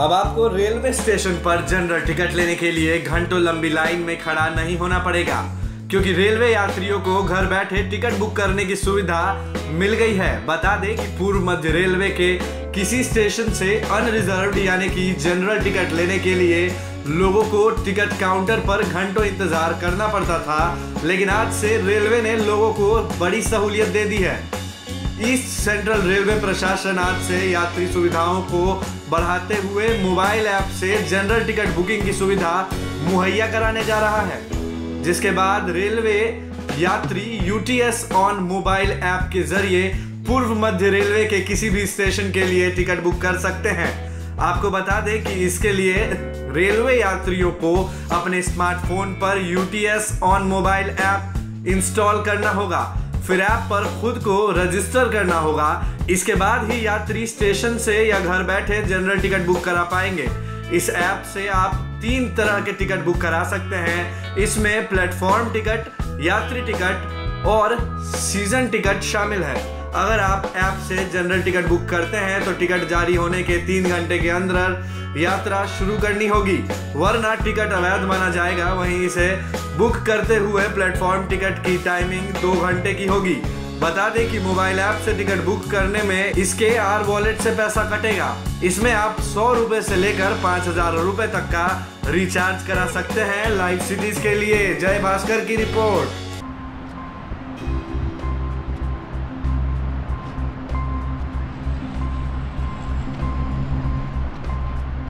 अब आपको railway station पर जनरल टिकट लेने के लिए घंटों लंबी लाइन में खड़ा नहीं होना पड़ेगा, क्योंकि रेलवे यात्रियों को घर बैठे टिकट बुक करने की सुविधा मिल गई है। बता दें कि पूर्व मध्य रेलवे के किसी स्टेशन से अनरिजर्व यानी कि जनरल टिकट लेने के लिए लोगों को टिकट काउंटर पर घंटों इंतज़ार करना पड़ता था, लेकिन आज से रेलवे ने लोगों को बड़ी सहूलियत दे दी है। ईस्ट सेंट्रल रेलवे प्रशासन आज से यात्री सुविधाओं को बढ़ाते हुए मोबाइल ऐप से जनरल टिकट बुकिंग की सुविधा मुहैया कराने जा रहा है। जिसके बाद रेलवे यात्री यूटीएस ऑन मोबाइल ऐप के ज़रिए पूर्व मध्य रेलवे के किसी भी स्टेशन के लिए टिकट बुक कर सकते हैं। आपको बता दें कि इसके लिए रेलवे यात्रियों को अपने स्मार्टफ़ोन पर UTS on mobile app install करना होगा। फिर ऐप पर खुद को रजिस्टर करना होगा। इसके बाद ही यात्री स्टेशन से या घर बैठे जनरल टिकट बुक करा पाएँगे। इस ऐप से आप तीन तरह के टिकट बुक करा सकते हैं। इसमें प्लेटफॉर्म टिकट यात्री टिकट और सीज़न टिकट शामिल है। अगर आप ऐप से जनरल टिकट बुक करते हैं तो टिकट जारी होने के तीन घंटे के अंदर यात्रा शुरू करनी होगी। वरना टिकट अवैध माना जाएगा, वहीं इसे बुक करते हुए प्लेटफॉर्म टिकट की टाइमिंग दो घंटे की होगी। बता दें कि मोबाइल ऐप से टिकट बुक करने में इसके आर वॉलेट से पैसा कटेगा। इसमें आप सौ रूपए ऐसी लेकर पाँच हज़ार रूपए तक का रिचार्ज करा सकते हैं लाइव सिटीज़ के लिए। जय भास्कर की रिपोर्ट।